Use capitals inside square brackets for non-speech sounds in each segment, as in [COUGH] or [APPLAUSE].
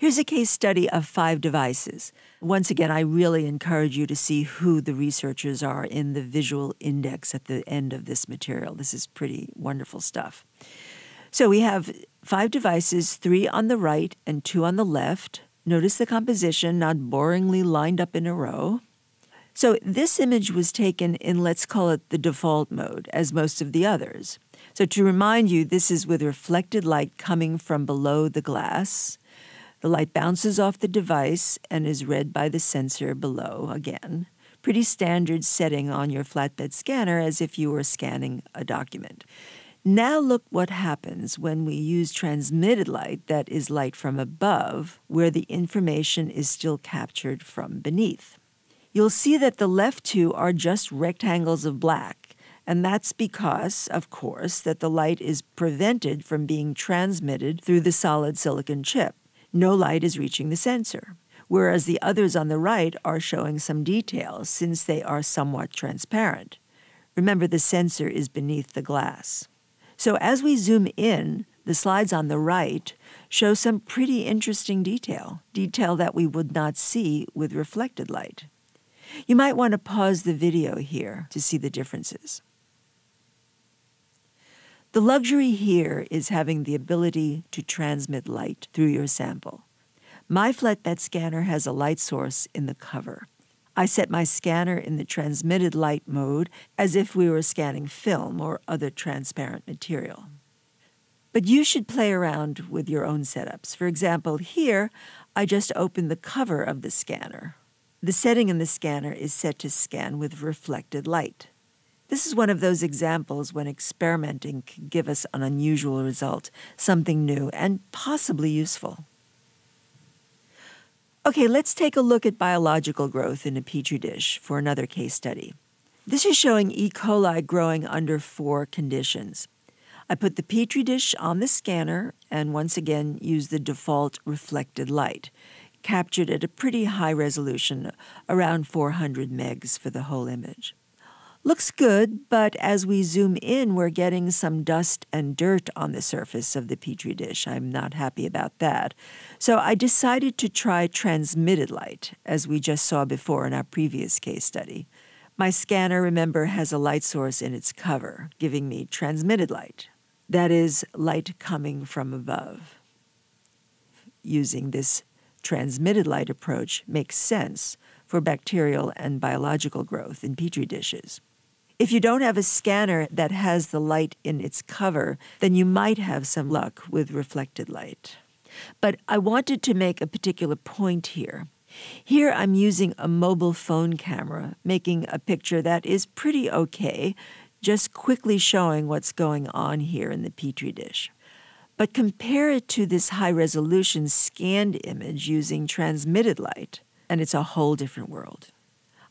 Here's a case study of five devices. Once again, I really encourage you to see who the researchers are in the visual index at the end of this material. This is pretty wonderful stuff. So we have five devices, three on the right and two on the left. Notice the composition, not boringly lined up in a row. So this image was taken in, let's call it the default mode, as most of the others. So to remind you, this is with reflected light coming from below the glass. The light bounces off the device and is read by the sensor below again. Pretty standard setting on your flatbed scanner as if you were scanning a document. Now look what happens when we use transmitted light that is light from above, where the information is still captured from beneath. You'll see that the left two are just rectangles of black, and that's because, of course, that the light is prevented from being transmitted through the solid silicon chip no light is reaching the sensor, whereas the others on the right are showing some details since they are somewhat transparent. Remember, the sensor is beneath the glass. So as we zoom in, the slides on the right show some pretty interesting detail, detail that we would not see with reflected light. You might want to pause the video here to see the differences. The luxury here is having the ability to transmit light through your sample. My flatbed scanner has a light source in the cover. I set my scanner in the transmitted light mode as if we were scanning film or other transparent material. But you should play around with your own setups. For example, here I just opened the cover of the scanner. The setting in the scanner is set to scan with reflected light. This is one of those examples when experimenting can give us an unusual result, something new and possibly useful. Okay, let's take a look at biological growth in a petri dish for another case study. This is showing E. coli growing under four conditions. I put the petri dish on the scanner and once again use the default reflected light, captured at a pretty high resolution, around 400 megs for the whole image. Looks good, but as we zoom in, we're getting some dust and dirt on the surface of the Petri dish. I'm not happy about that. So I decided to try transmitted light, as we just saw before in our previous case study. My scanner, remember, has a light source in its cover, giving me transmitted light. That is, light coming from above. Using this transmitted light approach makes sense for bacterial and biological growth in petri dishes. If you don't have a scanner that has the light in its cover, then you might have some luck with reflected light. But I wanted to make a particular point here. Here I'm using a mobile phone camera, making a picture that is pretty okay, just quickly showing what's going on here in the Petri dish. But compare it to this high resolution scanned image using transmitted light, and it's a whole different world.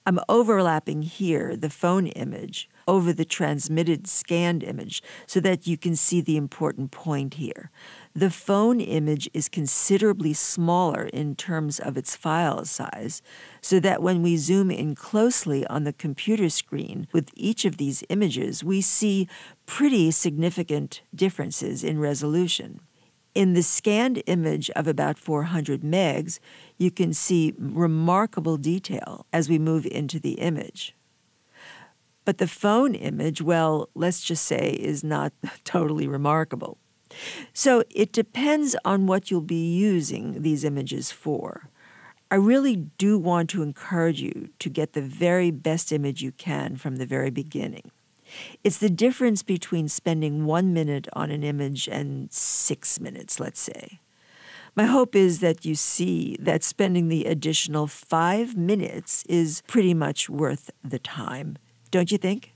I'm overlapping here the phone image over the transmitted scanned image so that you can see the important point here. The phone image is considerably smaller in terms of its file size, so that when we zoom in closely on the computer screen with each of these images, we see pretty significant differences in resolution. In the scanned image of about 400 megs, you can see remarkable detail as we move into the image. But the phone image, well, let's just say, is not [LAUGHS] totally remarkable. So it depends on what you'll be using these images for. I really do want to encourage you to get the very best image you can from the very beginning. It's the difference between spending one minute on an image and six minutes, let's say. My hope is that you see that spending the additional five minutes is pretty much worth the time. Don't you think?